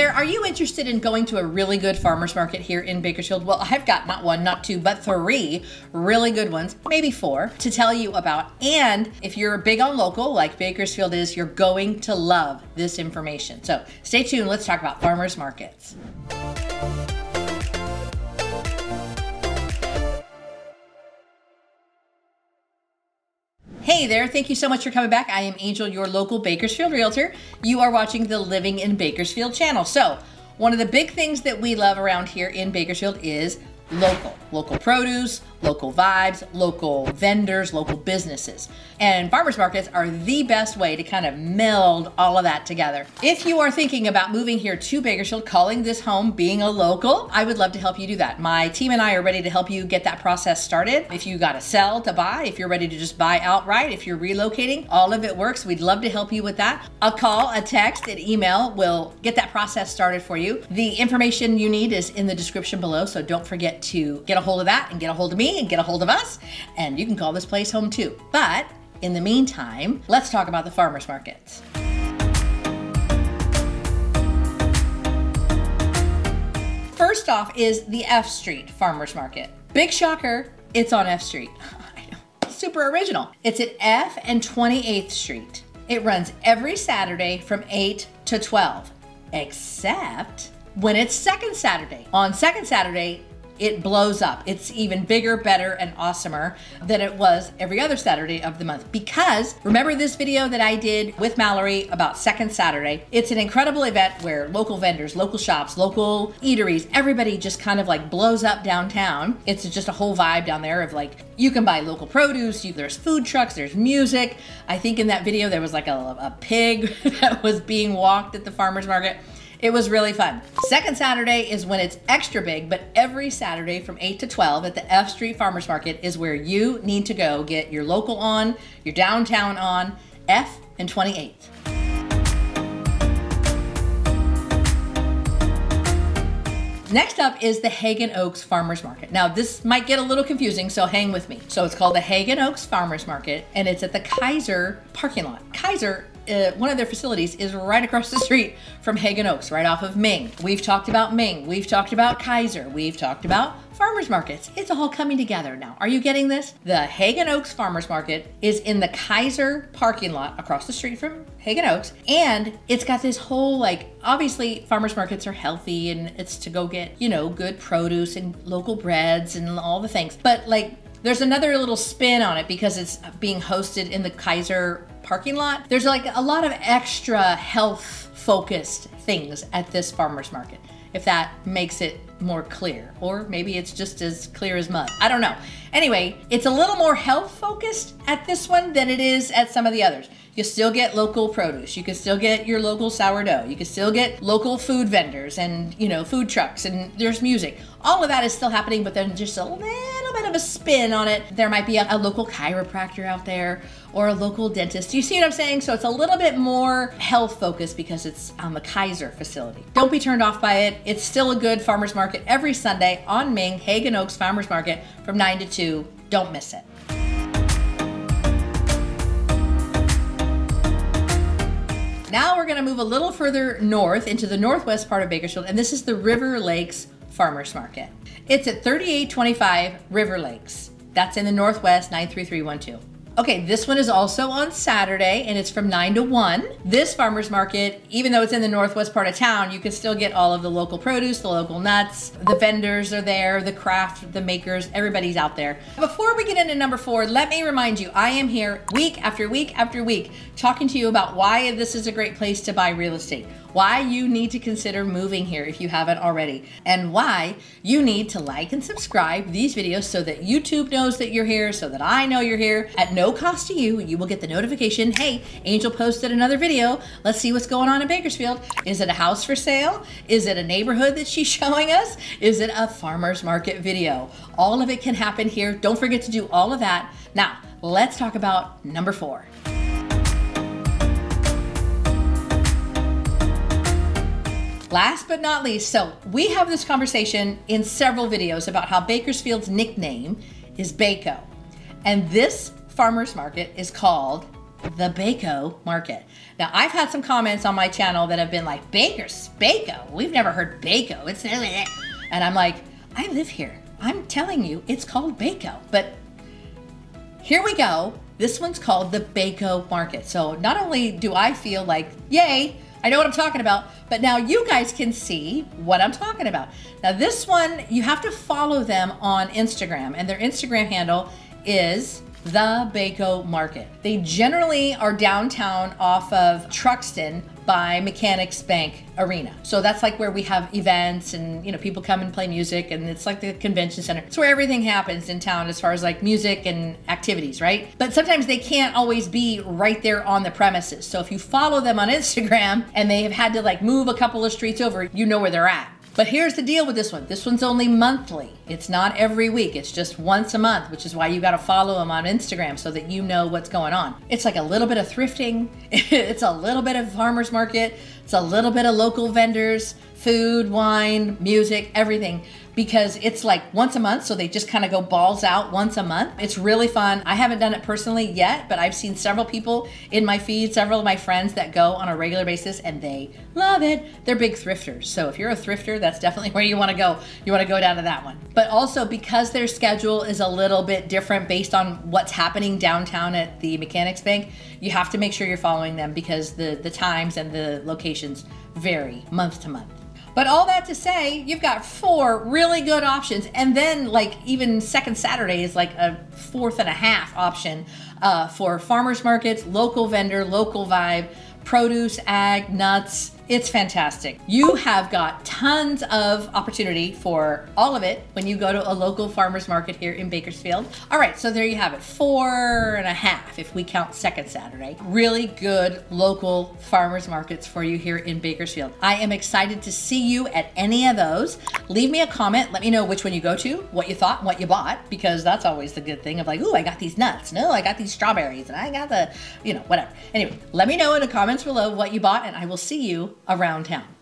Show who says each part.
Speaker 1: there, are you interested in going to a really good farmer's market here in Bakersfield? Well, I've got not one, not two, but three really good ones, maybe four, to tell you about. And if you're big on local, like Bakersfield is, you're going to love this information. So stay tuned, let's talk about farmer's markets. Hey there, thank you so much for coming back. I am Angel, your local Bakersfield realtor. You are watching the Living in Bakersfield channel. So, one of the big things that we love around here in Bakersfield is local. Local produce, local vibes, local vendors, local businesses. And farmers markets are the best way to kind of meld all of that together. If you are thinking about moving here to Bakersfield, calling this home, being a local, I would love to help you do that. My team and I are ready to help you get that process started. If you got to sell to buy, if you're ready to just buy outright, if you're relocating, all of it works. We'd love to help you with that. A call, a text, an email will get that process started for you. The information you need is in the description below, so don't forget to get a hold of that and get a hold of me and get a hold of us, and you can call this place home too. But in the meantime, let's talk about the farmers markets. First off is the F Street Farmers Market. Big shocker, it's on F Street. I know, super original. It's at F and 28th Street. It runs every Saturday from 8 to 12, except when it's second Saturday. On second Saturday, it blows up. It's even bigger, better, and awesomer than it was every other Saturday of the month. Because remember this video that I did with Mallory about Second Saturday? It's an incredible event where local vendors, local shops, local eateries, everybody just kind of like blows up downtown. It's just a whole vibe down there of like, you can buy local produce, you, there's food trucks, there's music. I think in that video there was like a, a pig that was being walked at the farmer's market. It was really fun. Second Saturday is when it's extra big, but every Saturday from 8 to 12 at the F Street Farmers Market is where you need to go get your local on, your downtown on, F and 28th. Next up is the Haggin Oaks Farmers Market. Now, this might get a little confusing, so hang with me. So, it's called the Haggin Oaks Farmers Market, and it's at the Kaiser parking lot. Kaiser uh, one of their facilities is right across the street from Haggin Oaks, right off of Ming. We've talked about Ming. We've talked about Kaiser. We've talked about farmers markets. It's all coming together now. Are you getting this? The Haggin Oaks Farmers Market is in the Kaiser parking lot across the street from Haggin Oaks. And it's got this whole like, obviously, farmers markets are healthy and it's to go get, you know, good produce and local breads and all the things. But like, there's another little spin on it because it's being hosted in the Kaiser parking lot. There's like a lot of extra health focused things at this farmer's market, if that makes it more clear. Or maybe it's just as clear as mud. I don't know. Anyway, it's a little more health focused at this one than it is at some of the others. You still get local produce. You can still get your local sourdough. You can still get local food vendors and, you know, food trucks and there's music. All of that is still happening, but then just a little bit of a spin on it. There might be a, a local chiropractor out there or a local dentist. You see what I'm saying? So it's a little bit more health focused because it's on the Kaiser facility. Don't be turned off by it. It's still a good farmer's market every Sunday on Ming, Haggin Oaks Farmers Market from 9 to 2. Don't miss it. Now we're gonna move a little further north into the northwest part of Bakersfield, and this is the Riverlakes Farmers Market. It's at 3825 Riverlakes. That's in the northwest, 93312. Okay, this one is also on Saturday and it's from 9 to 1. This farmer's market, even though it's in the northwest part of town, you can still get all of the local produce, the local nuts, the vendors are there, the craft, the makers, everybody's out there. Before we get into number four, let me remind you, I am here week after week after week talking to you about why this is a great place to buy real estate why you need to consider moving here if you haven't already, and why you need to like and subscribe these videos so that YouTube knows that you're here, so that I know you're here. At no cost to you, you will get the notification, hey, Angel posted another video. Let's see what's going on in Bakersfield. Is it a house for sale? Is it a neighborhood that she's showing us? Is it a farmer's market video? All of it can happen here. Don't forget to do all of that. Now, let's talk about number four. Last but not least, so we have this conversation in several videos about how Bakersfield's nickname is Bako. And this farmer's market is called the Bako market. Now, I've had some comments on my channel that have been like, Baker's Bako, We've never heard Bako. It's eh. and I'm like, I live here. I'm telling you, it's called Bako. But here we go. This one's called the Bako Market. So not only do I feel like, yay, I know what I'm talking about, but now you guys can see what I'm talking about. Now, this one, you have to follow them on Instagram, and their Instagram handle is the Bako Market. They generally are downtown off of Truxtun by Mechanics Bank Arena. So that's like where we have events and you know people come and play music and it's like the convention center. It's where everything happens in town as far as like music and activities, right? But sometimes they can't always be right there on the premises. So if you follow them on Instagram and they have had to like move a couple of streets over, you know where they're at. But here's the deal with this one. This one's only monthly. It's not every week. It's just once a month, which is why you got to follow them on Instagram so that you know what's going on. It's like a little bit of thrifting. it's a little bit of farmers market. It's a little bit of local vendors, food, wine, music, everything because it's like once a month. So they just kind of go balls out once a month. It's really fun. I haven't done it personally yet, but I've seen several people in my feed, several of my friends that go on a regular basis and they love it. They're big thrifters. So if you're a thrifter, that's definitely where you want to go. You want to go down to that one. But also because their schedule is a little bit different based on what's happening downtown at the Mechanics Bank, you have to make sure you're following them because the, the times and the locations vary month to month. But all that to say, you've got four really good options. And then, like, even Second Saturday is like a fourth and a half option uh, for farmers markets, local vendor, local vibe, produce, ag, nuts, it's fantastic. You have got tons of opportunity for all of it when you go to a local farmer's market here in Bakersfield. All right, so there you have it. Four and a half if we count second Saturday. Really good local farmer's markets for you here in Bakersfield. I am excited to see you at any of those. Leave me a comment. Let me know which one you go to, what you thought, what you bought, because that's always the good thing of like, ooh, I got these nuts. No, I got these strawberries and I got the, you know, whatever. Anyway, let me know in the comments below what you bought and I will see you around town.